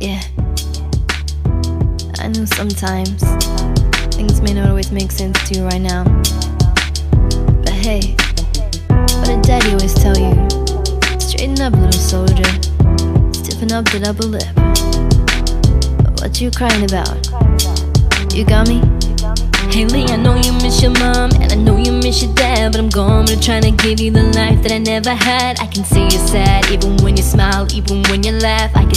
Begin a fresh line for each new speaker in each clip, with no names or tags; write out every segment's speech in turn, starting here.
Yeah. I know sometimes things may not always make sense to you right now. But hey, what did daddy always tell you? Straighten up, little soldier. Stiffen up the double lip. What you crying about? You got me?
Hailie, I know you miss your mom, and I know you miss your dad, but I'm gone, but I'm trying to give you the life that I never had. I can see you're sad, even when you smile, even when you laugh. I can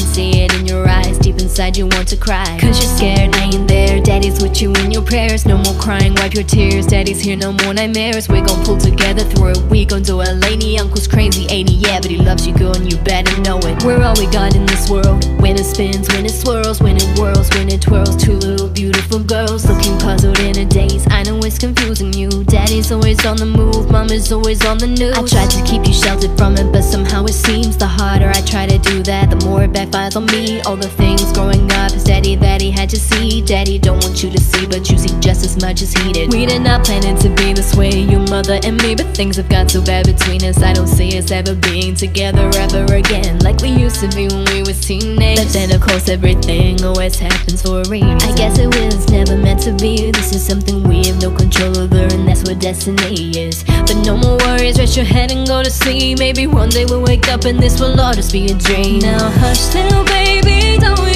inside you want to cry. Cause you're scared, I ain't there. Daddy's with you in your prayers, no more crying, wipe your tears. Daddy's here, no more nightmares. We gon' pull together through it, we gon' do it. Laney, uncle's crazy, 80, yeah, but he loves you, girl, and you better know it. We're all we got in this world. When it spins, when it swirls, when it whirls, when it twirls. Two little beautiful girls looking puzzled in a daze. I know it's confusing you. Daddy's always on the move, mama's always on the news. I tried to keep you sheltered from it, but somehow it seems the harder I try to do that, the more it backfires on me. All the things growing up, his daddy that he had to see. Daddy don't want you to see, but you see just as much as he did. We did not plan it to be this way, your mother and me, but things have got so bad between us. I don't see us ever being together ever again, like we used to be when we was teenagers. But then of course everything always happens for a reason. I guess it was never meant to be. This is something we have no control over, and that's what destiny is. But no more worries, rest your head and go to sleep. Maybe one day we'll wake up and this will all just be a dream. Now hush, little baby, don't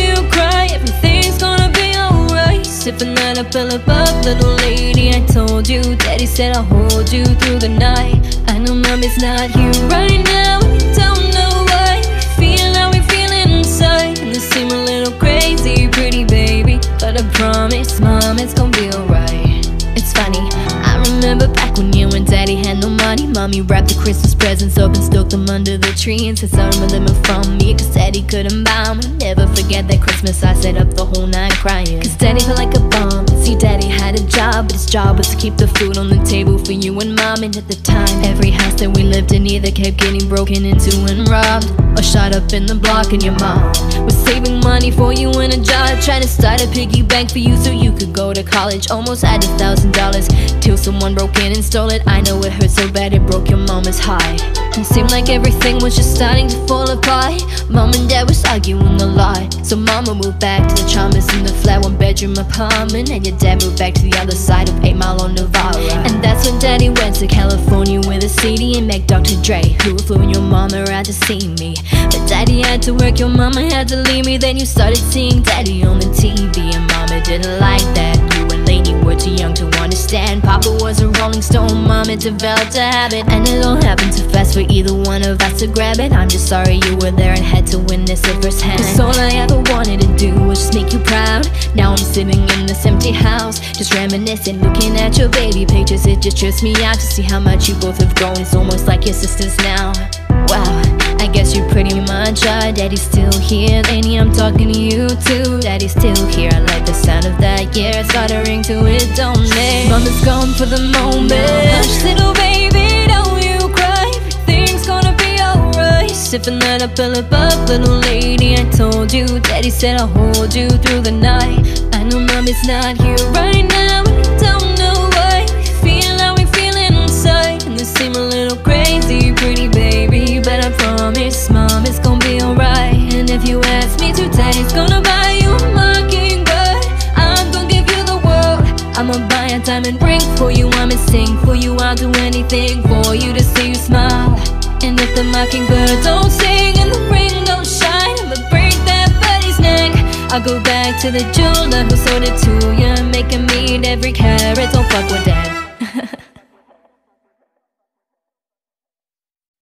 alright. Sipping that fill up, up, little lady. I told you, daddy said I'll hold you through the night. I know mommy's not here right now. We don't know why we feel how we feel inside. And this seem a little crazy, pretty baby. But I promise, mom, it's gonna be alright. Remember back when you and daddy had no money. Mommy wrapped the Christmas presents up and stuck them under the tree and said some of them from me. Cause daddy couldn't buy them. I'll never forget that Christmas I stayed up the whole night crying. Cause daddy felt like a bomb. See, daddy had a job, but his job was to keep the food on the table for you and mom. And at the time, every house that we lived in either kept getting broken into and robbed or shot up in the block. And your mom was saving money for you in a job, trying to start a piggy bank for you so you could go to college. Almost had a thousand dollars till someone broke in and stole it. I know it hurt so bad it broke your mama's heart. It seemed like everything was just starting to fall apart. Mom and dad was arguing a lot, so mama moved back to the Chalmers in the flat one bedroom apartment, and your dad moved back to the other side of Eight Mile on Novara. And that's when daddy went to California a CD and met Dr. Dre, who flew your mama out to see me. But daddy had to work, your mama had to leave me. Then you started seeing daddy on the TV, and mama didn't like that. You and Lainey were too young to understand. Papa was a rolling stone, mama developed a habit. And it all happened too fast for either one of us to grab it. I'm just sorry you were there and had to witness it firsthand. Cause all I ever wanted to do was just make you proud. Now I'm sitting in this empty house, just reminiscing, looking at your baby pictures. It just trips me out to see how much you both have grown. It's almost like your sisters now. Wow, I guess you pretty much are. Daddy's still here, Laney, I'm talking to you too. Daddy's still here, I like the sound of that. Yeah, it's ring to it, don't it? Mama's gone for the moment. Hush, little baby, Sipping that fill up, up, little lady. I told you, Daddy said I'll hold you through the night. I know mommy's not here right now, I don't know why. We feel how we feel inside, and this seem a little crazy, pretty baby. But I promise, mom, it's gonna be alright. And if you ask me to, daddy's gonna buy you a mockingbird. I'm gonna give you the world. I'ma buy a diamond ring for you. I'ma sing for you. I'll do anything for you to see you smile. And if the mockingbird don't sing and the ring don't shine, I'ma break that birdie's neck. I'll go back to the jeweler who sold it to you, making me every carat. Don't fuck with that.